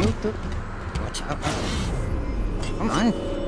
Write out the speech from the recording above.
Shoot the. Watch out. Come on.